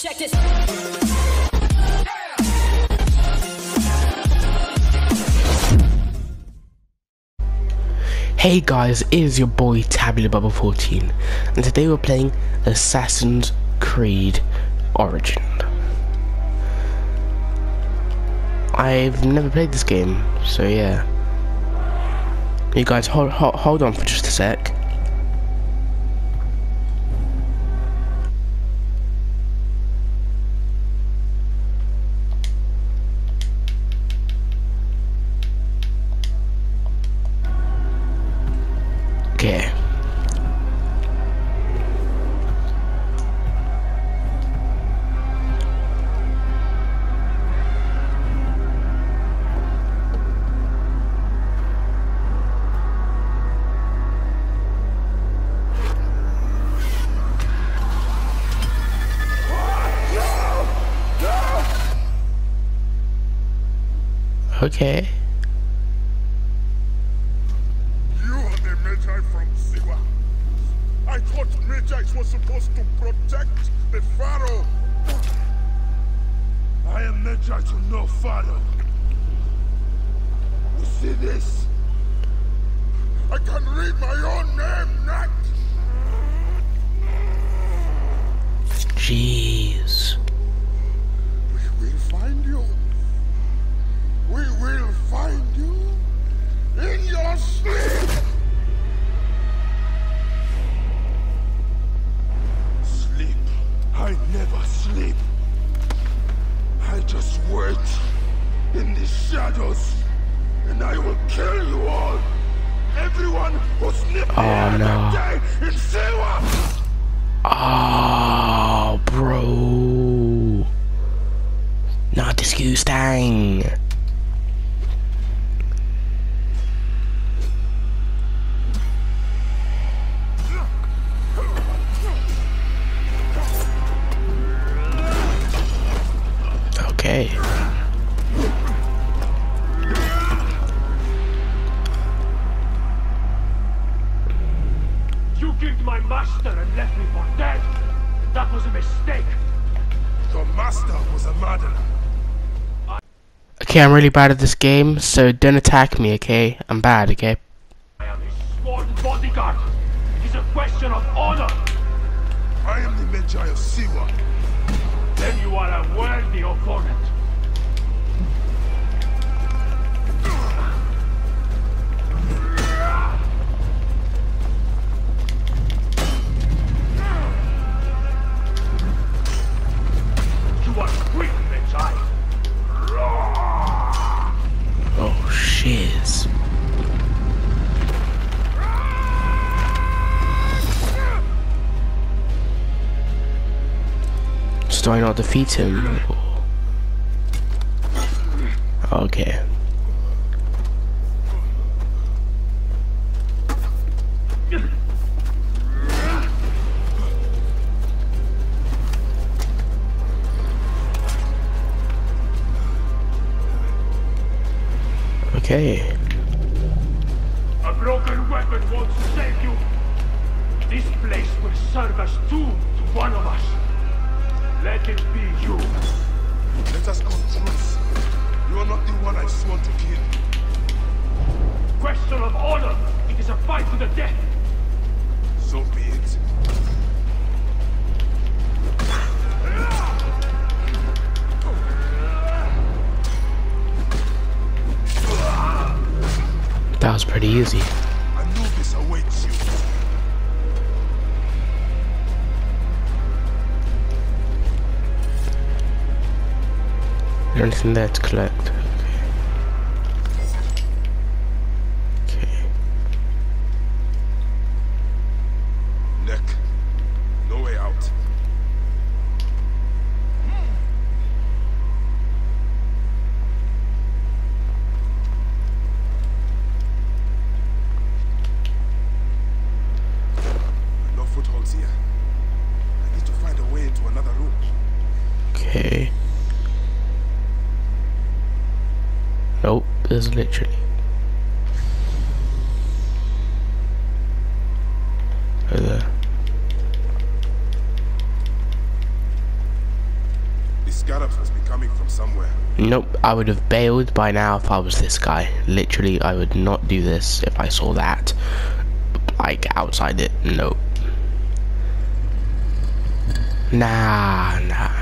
Check this. Hey guys, it is your boy Tabula Bubble 14 and today we're playing Assassin's Creed Origin. I've never played this game, so yeah. You guys hold, hold, hold on for just a sec. Okay. You are the Medjay from Siwa. I thought Medjay was supposed to protect the Pharaoh. I am Medjay to no Pharaoh. You see this? I can read my own name, Nat. Jeez. Shadows, and I will kill you all. Everyone who snipped Oh, no. that day in Siwa. Oh, bro. Not disgusting. Okay. Left me for dead. That was a mistake. Your master was a murderer. Okay, I'm really bad at this game, so don't attack me, okay? I'm bad, okay? I am his sworn bodyguard. It is a question of honor. I am the Medjay of Siwa. Then you are a worthy opponent. Defeat him? Okay. Okay. A broken weapon won't save you. This place will serve as tomb to one of us. Let it be you. Let us come truce. You are not the one I swore to kill. Question of honor. It is a fight to the death. So be it. That was pretty easy. Anubis awaits you. Anything there to collect? Okay. Okay. Neck. No way out. No footholds here. I need to find a way into another room. Okay. Nope, literally. Over there. Scarabs must be coming from somewhere. Nope, I would have bailed by now if I was this guy. Literally, I would not do this if I saw that. Like, outside it. Nope. Nah, nah.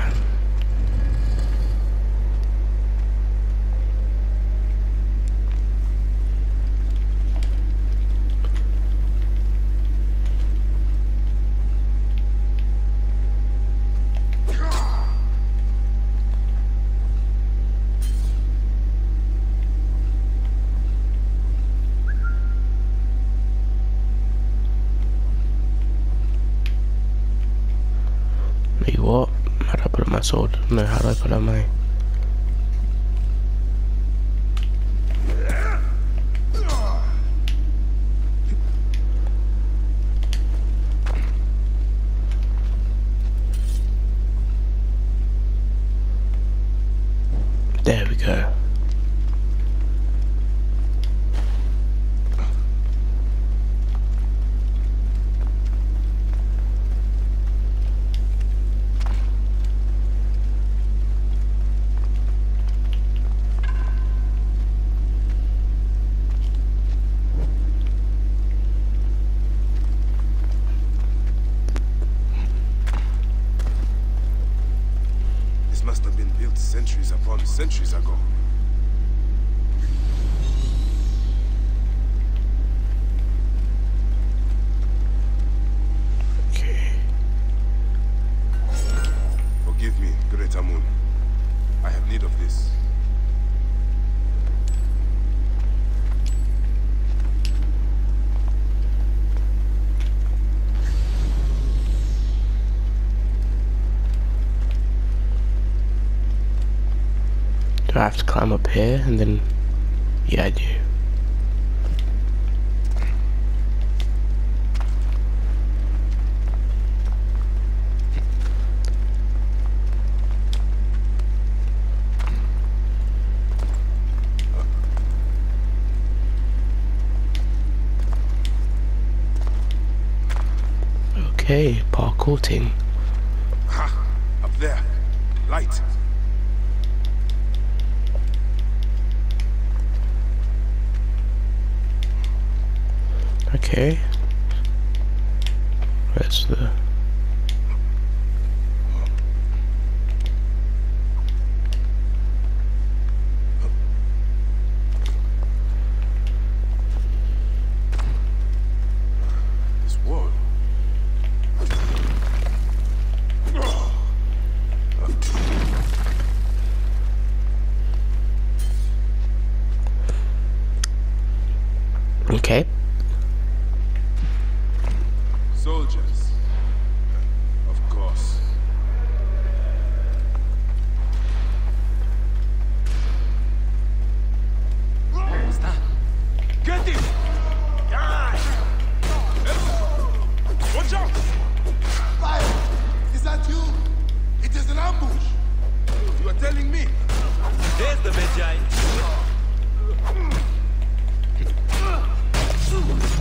Wait, what? How do I put up my sword? No, how do I put up my... There we go. This must have been built centuries upon centuries ago. Climb up here and then... Yeah, I do. Okay, parkour ting. Ha! Up there. Light. Okay. Where's the... the Medjay.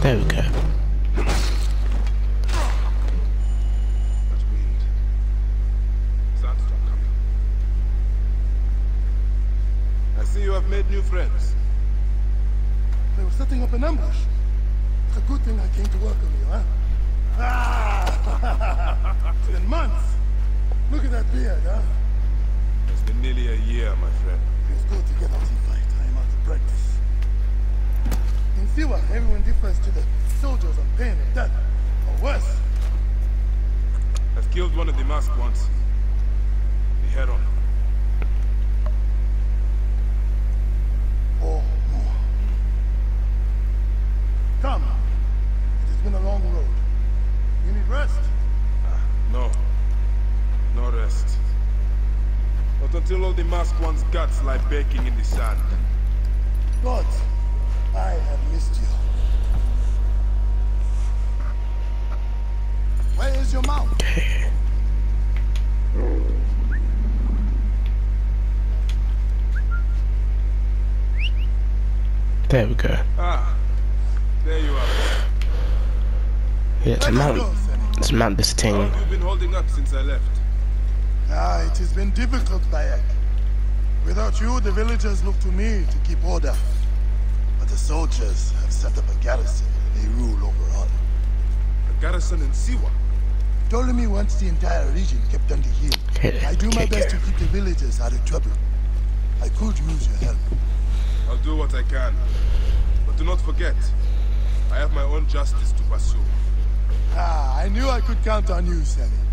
There we go. That wind. Sandstorm coming. I see you have made new friends. They were setting up an ambush. It's a good thing I came to welcome you, huh? Ah! it's been months. Look at that beard, huh? It's been nearly a year, my friend. Feels good to get out and fight. I'm out of practice. In Siwa, everyone defers to the soldiers on pain of death, or worse. I've killed one of the masked ones. The Heron. or more. Come. It has been a long road. You need rest. No. No rest. Not until masked one's guts lie baking in the sand. God, I have missed you. Where is your mount? Okay. There we go. Ah. There you are. Yeah, to Let's mount, to mount this How thing. long have you been holding up since I left? Ah, it has been difficult, Bayek. Without you, the villagers look to me to keep order. But the soldiers have set up a garrison. And they rule over all. A garrison in Siwa. Ptolemy wants the entire region kept under him. I do my best to keep the villagers out of trouble. I could use your help. I'll do what I can. But do not forget, I have my own justice to pursue. Ah, I knew I could count on you, Sammy.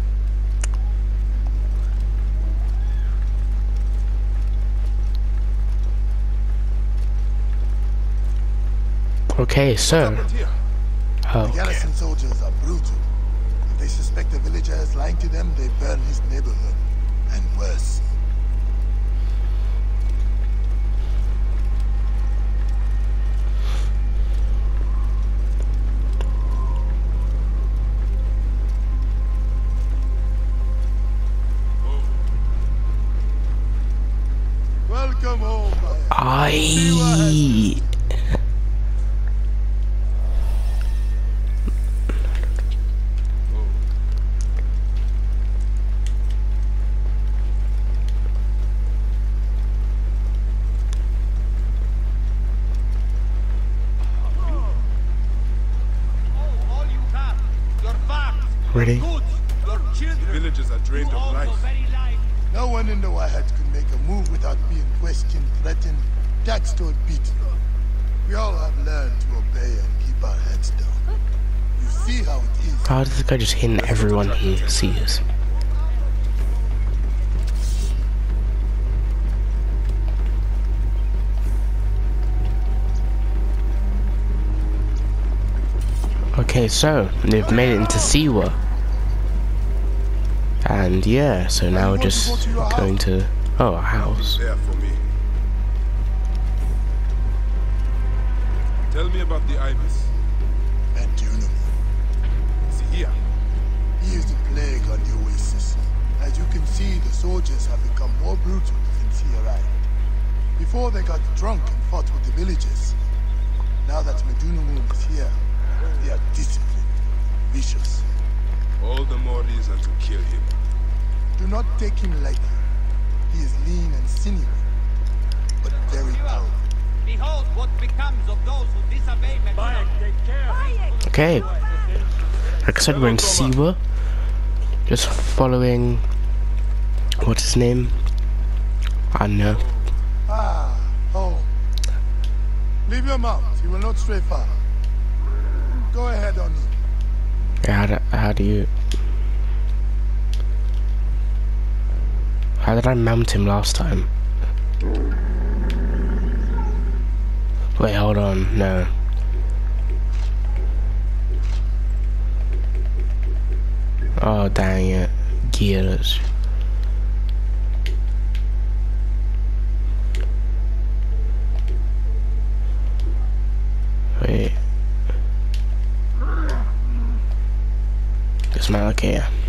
Okay, so. Oh, The okay. soldiers are brutal. If they suspect a villager is lying to them, they burn his neighborhood. And worse. Welcome home, I. farms, Really? goods, your children, Villages are drained of life. No one in the Wahat could make a move without being questioned, threatened, taxed, or beaten. We all have learned to obey and keep our heads down. You see how it is. How does this guy just hitting everyone he sees? Okay, so they've made it into Siwa. And yeah, so now we're just going to oh a house. There for me. Tell me about the ibis. Medunamun. Is here? He is the plague on the oasis. As you can see, the soldiers have become more brutal since he arrived. Before they got drunk and fought with the villagers. Now that Medunamun is here, they are disciplined, vicious. All the more reason to kill him. Do not take him lightly. He is lean and sinewy, but very powerful. Behold what becomes of those who disobey Medina. Okay. Like I said, we're in Siwa. Just following what's his name? I know. Ah, home. Leave your mount. He will not stray far. Go ahead on him. Yeah, How do, how do you? How did I mount him last time? Wait, hold on. No. Oh dang it, gears. Wait. Dismount, okay. yeah. So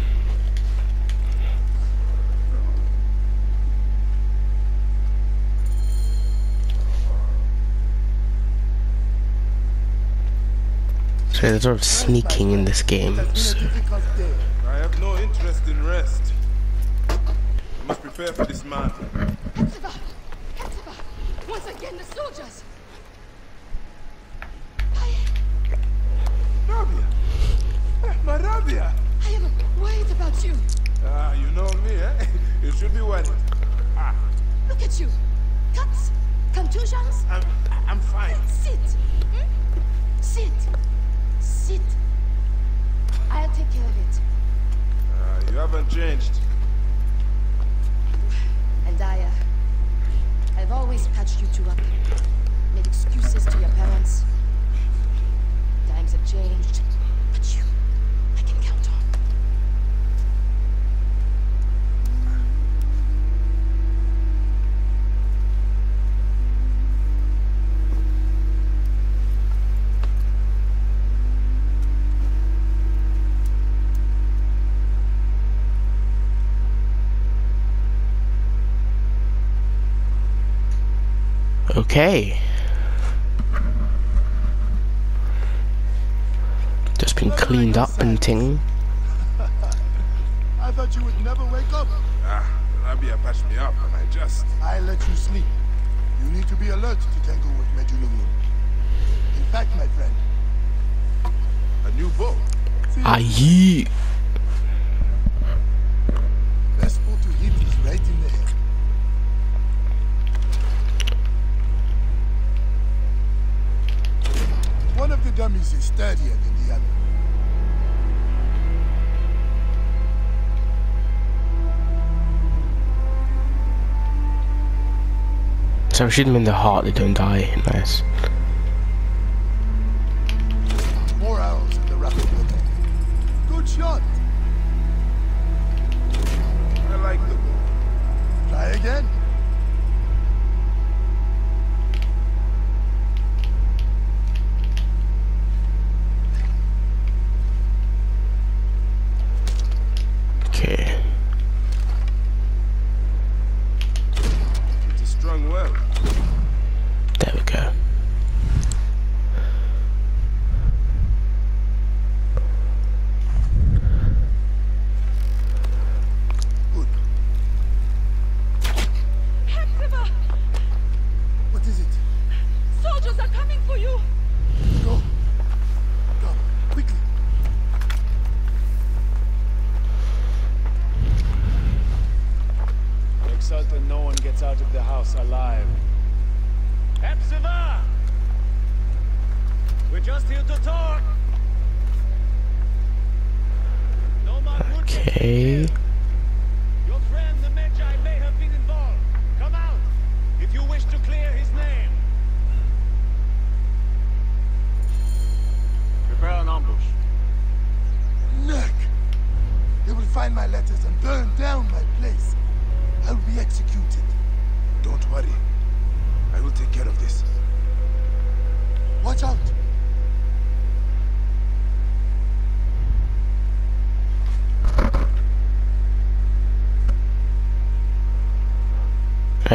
there's sort of sneaking in this game. So. been a difficult day. I have no interest in rest. I must prepare for this man. Hepzibah! Hepzibah! Once again, the soldiers! Rabia! Eh, My Rabia! I am worried about you. Ah, you know me, eh? You should be worried. Look at you. Cuts, contusions. I'm, I'm fine. Sit. Hmm? Sit. Sit. I'll take care of it. Ah, you haven't changed. And I, uh, I've always patched you two up. Made excuses to your parents. Times have changed. Okay. Just been cleaned up and ting. I thought you would never wake up. Ah, Sabia patched me up, and I just... I let you sleep. You need to be alert to tangle with Medunamun. In fact, my friend, A new bow. Aye. best spot to hit is right in the One of the dummies is sturdier than the other. So shoot them in the heart, they don't die. Nice. More arrows in the rapid. Good shot. I like the bow. Try again.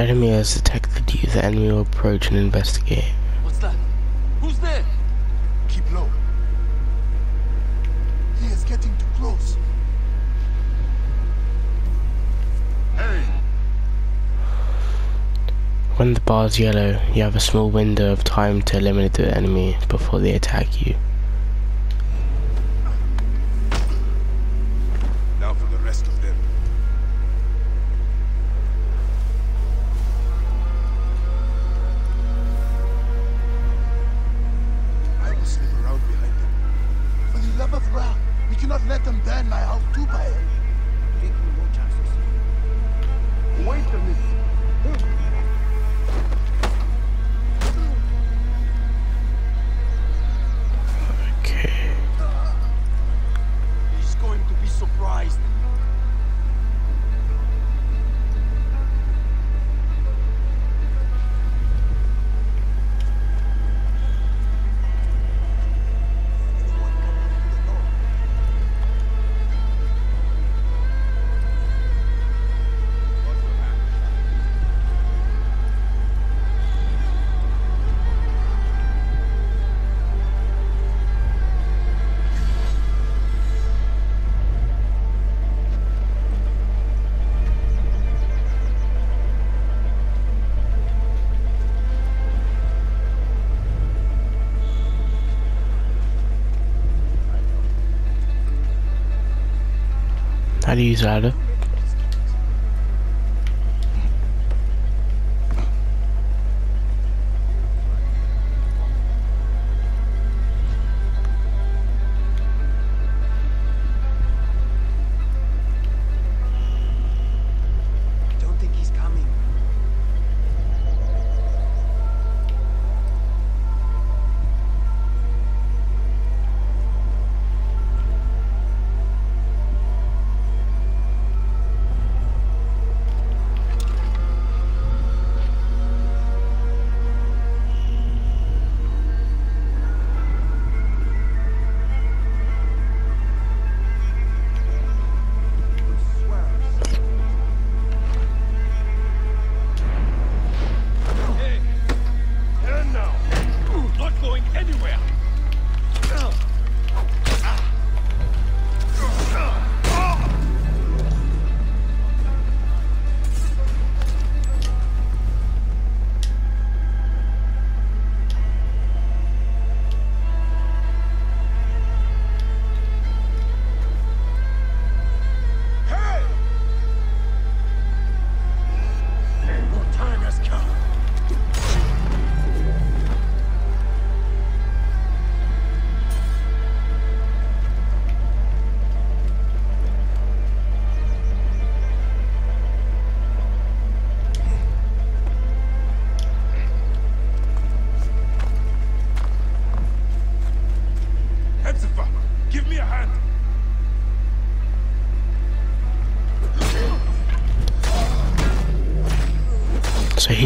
Enemy has detected you. The enemy will approach and investigate. What's that? Who's there? Keep low. He is getting too close. Hey! When the bar is yellow, you have a small window of time to eliminate the enemy before they attack you. Now for the rest of them. How do you use ladder?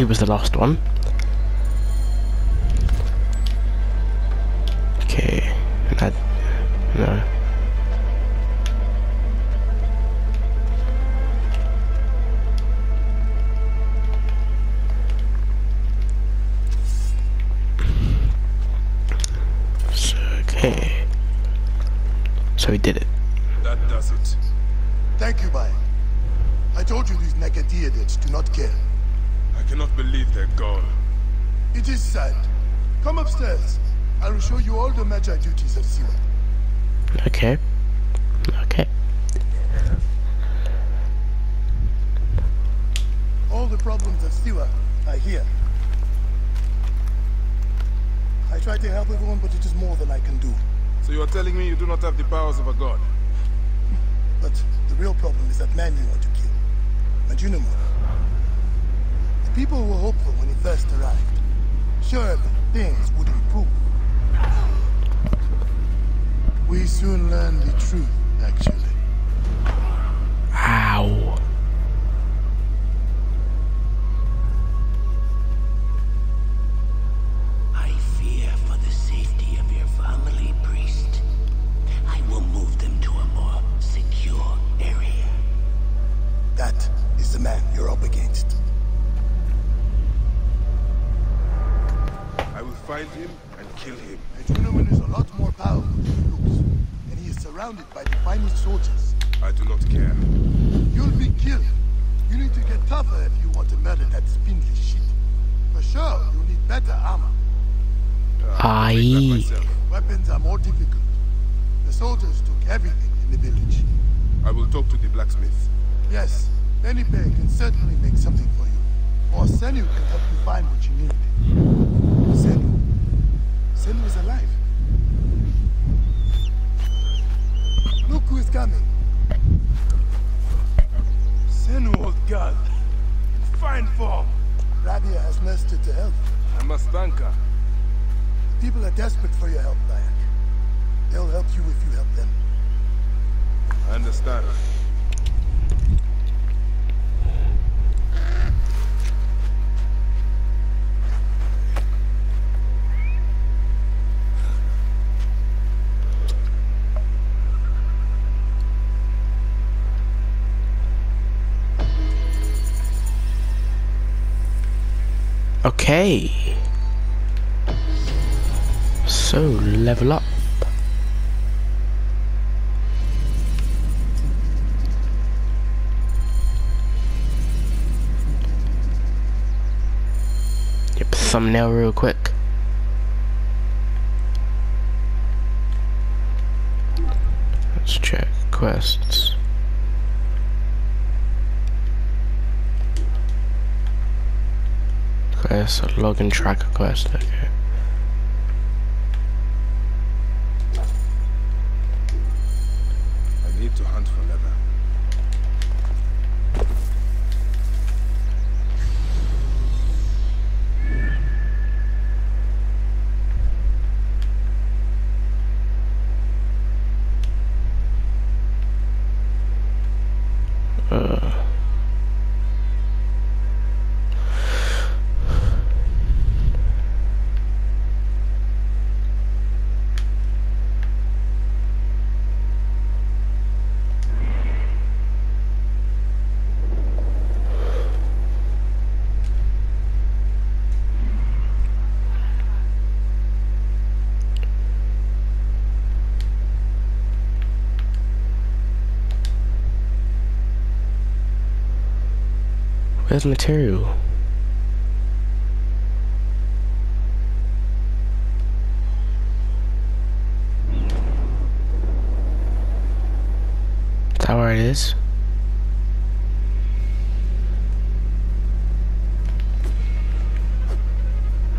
Was the last one. Here. I try to help everyone, but it is more than I can do. So you are telling me you do not have the powers of a god? But the real problem is that man you want to kill. And you know more. The people were hopeful when he first arrived. Surely things would improve. We soon learned the truth, actually. Surrounded by the finest soldiers. I do not care. You'll be killed. You need to get tougher if you want to murder that spindly shit. For sure, you'll need better armor. Uh, I'll make that Aye. Weapons are more difficult. The soldiers took everything in the village. I will talk to the blacksmith. Yes, Pennypay can certainly make something for you. Or Senu can help you find what you need. Senu? Senu is alive. Who is coming. Senu, old god. In fine form. Rabia has nursed to health. I must thank her. People are desperate for your help, Bayek. They'll help you if you help them. I understand. Okay. So, level up. Yep, thumbnail real quick. Let's check quests. Quest, login tracker quest, okay. I need to hunt for leather. Uh, where's material? Is that where it is?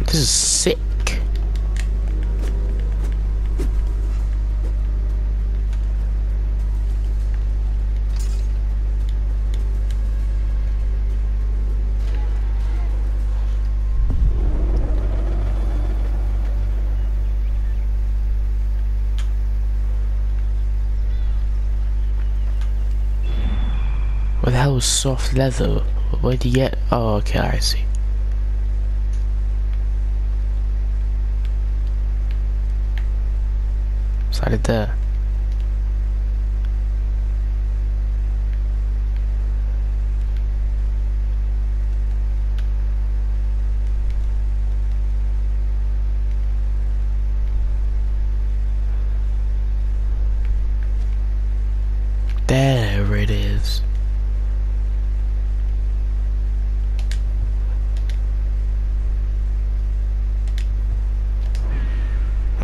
This is sick. was soft leather. Where'd you get? Oh, okay, I see. So there. There it is.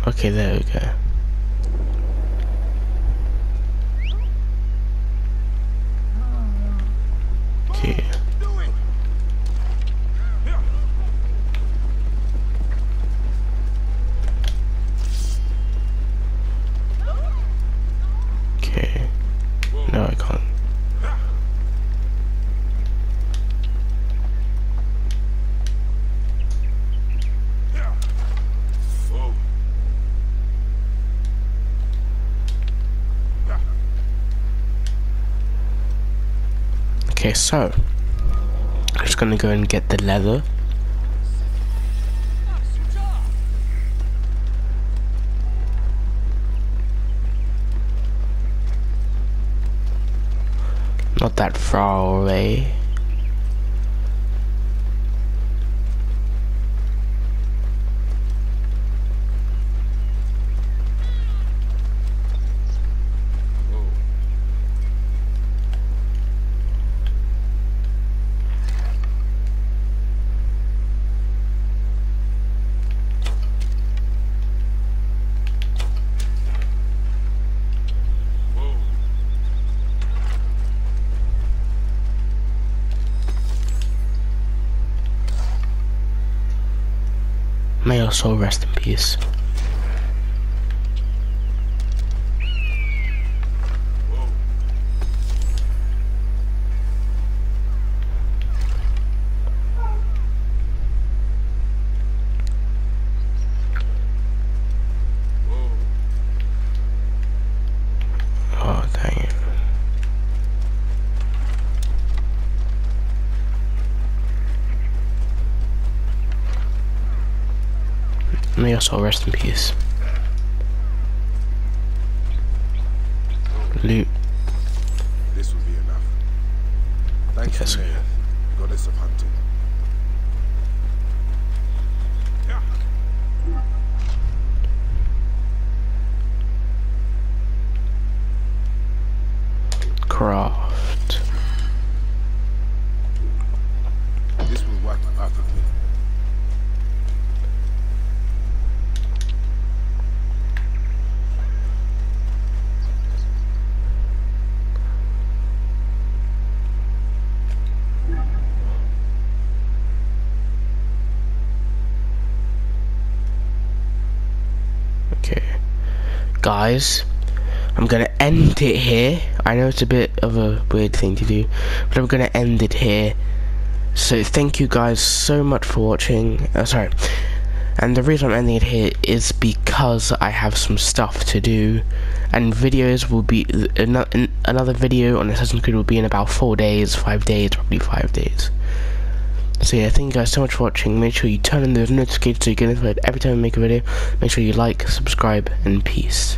Okay, there we go. Okay. Okay. No, I can't. Okay, so I'm just gonna go and get the leather. Not that far away. May your soul rest in peace. Oh, dang it. May your soul rest in peace. Loot. This will be enough. Thanks, Yes, sir. goddess of. Guys, I'm gonna end it here. I know it's a bit of a weird thing to do, but I'm gonna end it here. So thank you guys so much for watching. Uh, sorry. And the reason I'm ending it here is because I have some stuff to do. And videos will be, ano- another video on Assassin's Creed will be in about 4 days, 5 days, probably 5 days. So yeah, thank you guys so much for watching. Make sure you turn on those notifications so you get notified every time I make a video. Make sure you like, subscribe, and peace.